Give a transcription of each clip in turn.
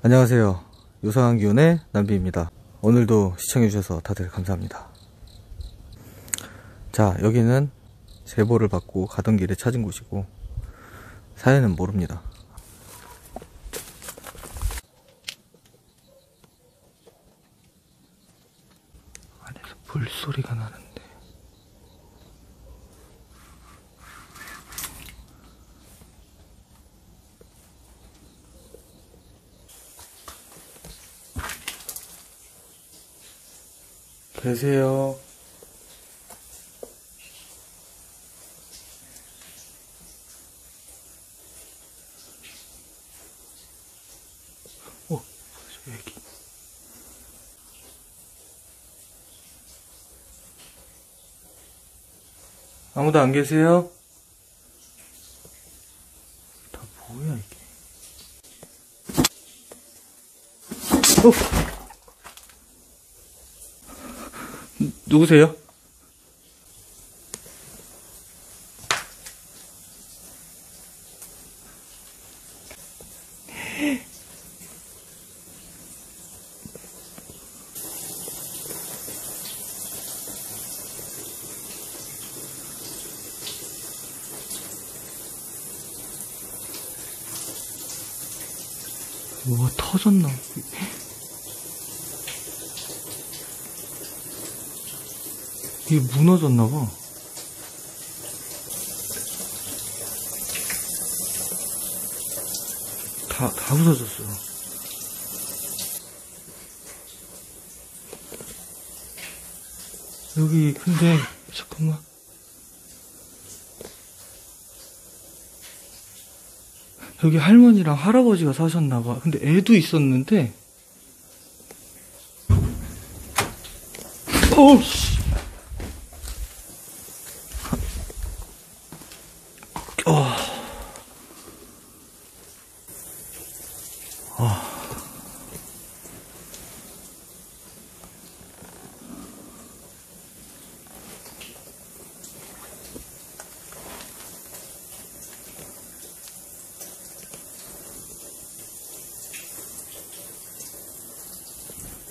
안녕하세요. 요상한 기운의 남비입니다. 오늘도 시청해주셔서 다들 감사합니다. 자, 여기는 제보를 받고 가던 길에 찾은 곳이고, 사연은 모릅니다. 안에서 물소리가 나는데. 애기. 아무도 안 계세요? 다 뭐야, 이게. 어! 누구세요? 뭐가 터졌나? 이게 무너졌나봐. 다, 다 부서졌어. 여기, 근데, 잠깐만. 여기 할머니랑 할아버지가 사셨나봐. 근데 애도 있었는데, 어우, 씨.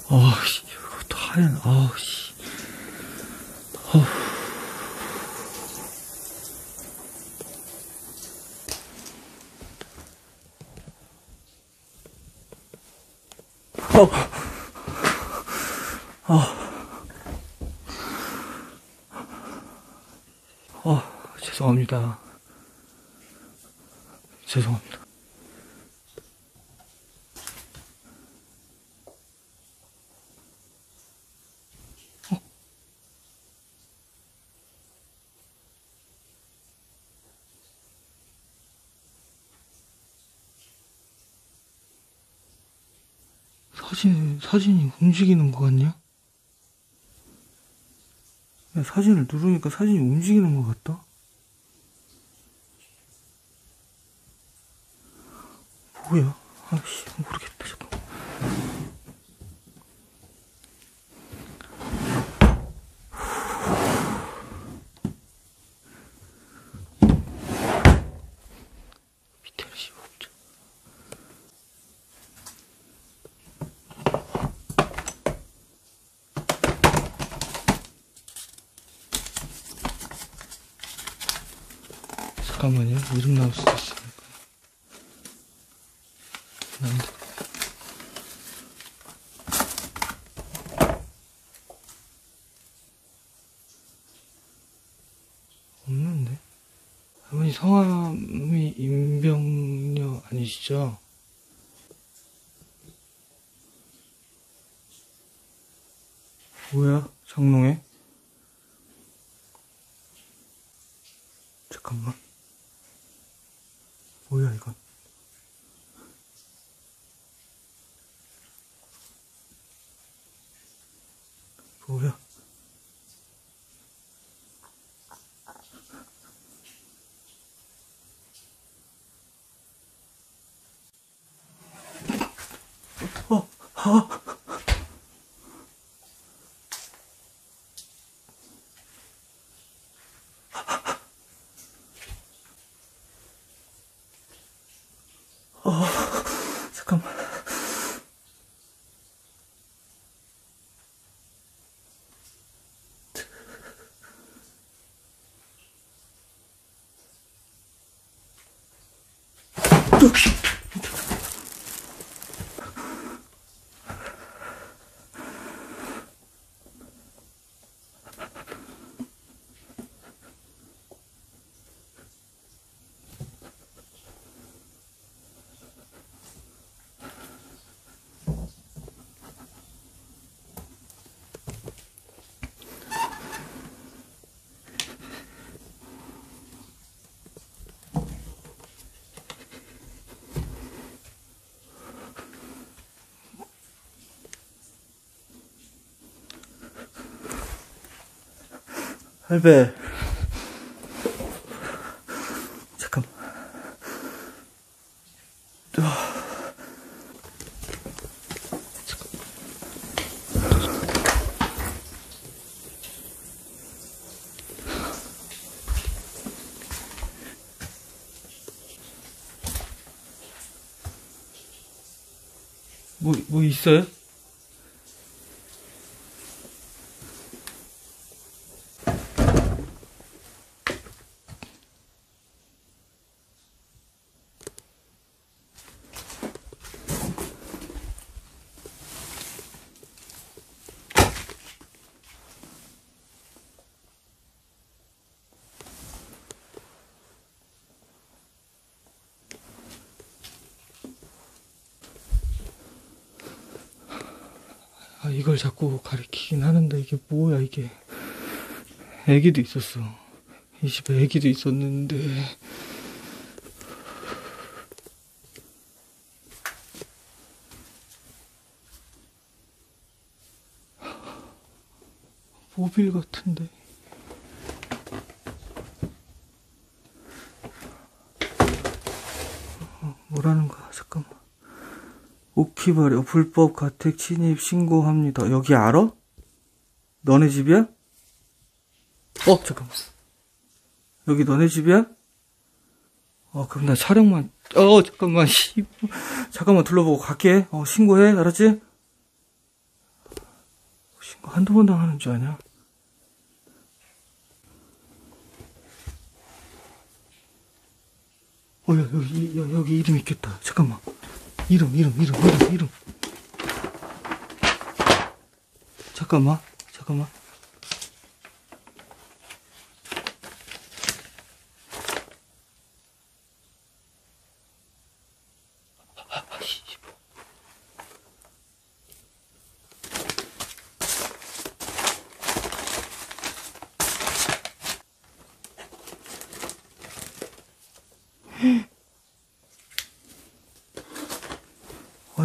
아, 씨, 이것도 하얀, 아우, 씨. 어우. 어. 어. 어, 죄송합니다. 죄송합니다. 사진, 사진이 움직이는 것 같냐? 야, 사진을 누르니까 사진이 움직이는 것 같다? 뭐야? 아씨, 모르겠다, 잠깐. 잠깐만요. 이름 나올 수도 있으니까. 안 돼. 없는데? 할머니 성함이 임병녀 아니시죠? 뭐야? 장롱에? 잠깐만. 뭐야 이건? 뭐야? 어, 아. Worship. 할배. 잠깐. 뭐, 뭐 있어요? 아, 이걸 자꾸 가리키긴 하는데 이게 뭐야 이게. 애기도 있었어. 이 집에 애기도 있었는데. 모빌 같은데 어, 뭐라는 거야 잠깐만 오키바리 불법 가택 침입 신고합니다. 여기 알아? 너네 집이야? 어 잠깐만. 여기 너네 집이야? 어 그럼 나 촬영만. 어 잠깐만. 씨. 잠깐만 둘러보고 갈게. 어 신고해 알았지? 신고 한두 번 당하는 줄 아냐? 어 야, 여기 야, 여기 이름 있겠다. 잠깐만. 이름, 이름, 이름, 이름, 이름. 잠깐만, 잠깐만.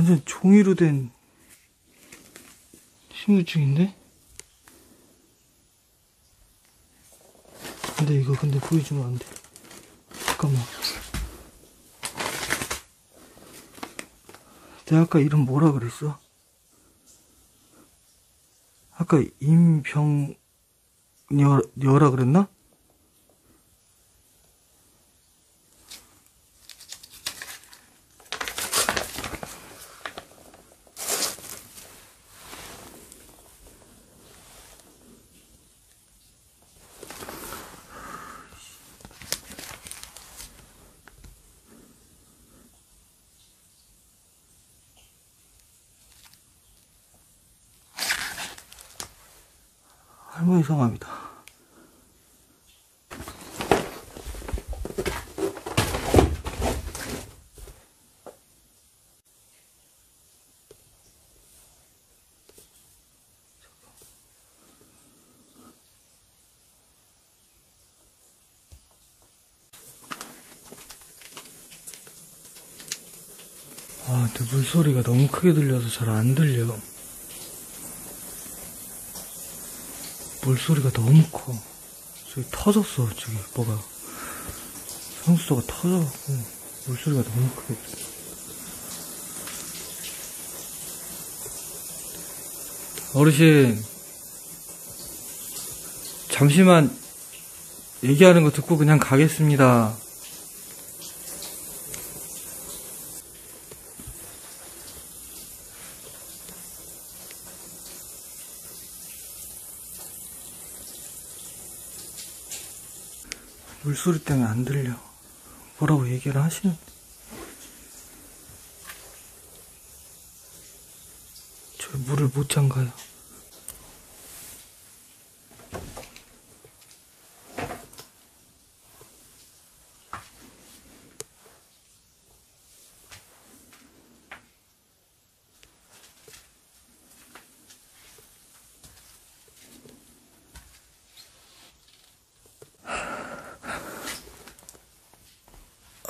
완전 종이로 된 신분증인데? 근데 이거 근데 보여주면 안 돼. 잠깐만. 내가 아까 이름 뭐라 그랬어? 아까 임병여라 그랬나? 성함이다. 아, 근데 물소리가 너무 크게 들려서 잘 안 들려. 물소리가 너무 커. 저기 터졌어, 저기, 뭐가. 성수도가 터져갖고, 물소리가 너무 크게. 어르신, 잠시만 얘기하는 거 듣고 그냥 가겠습니다. 물소리 때문에 안 들려. 뭐라고 얘기를 하시는데. 저 물을 못 잠가요.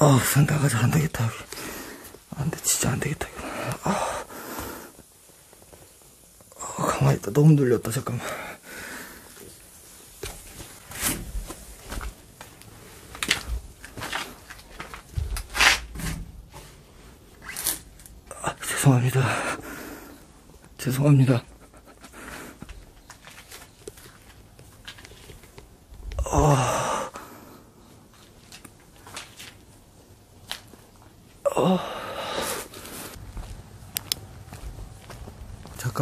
아, 나가자. 안 되겠다. 안 돼, 진짜 안 되겠다. 아. 아, 가만히 있다. 너무 눌렸다, 잠깐만. 아, 죄송합니다. 죄송합니다.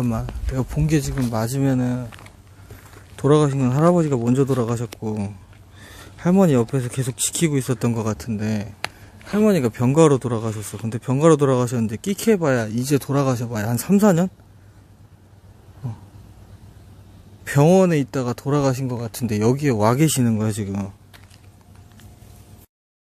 잠깐만. 내가 본 게 지금 맞으면은 돌아가신 건 할아버지가 먼저 돌아가셨고 할머니 옆에서 계속 지키고 있었던 것 같은데 할머니가 병가로 돌아가셨어. 근데 병가로 돌아가셨는데 끼케봐야 이제 돌아가셔봐야 한 3, 4년? 어. 병원에 있다가 돌아가신 것 같은데 여기에 와 계시는 거야 지금.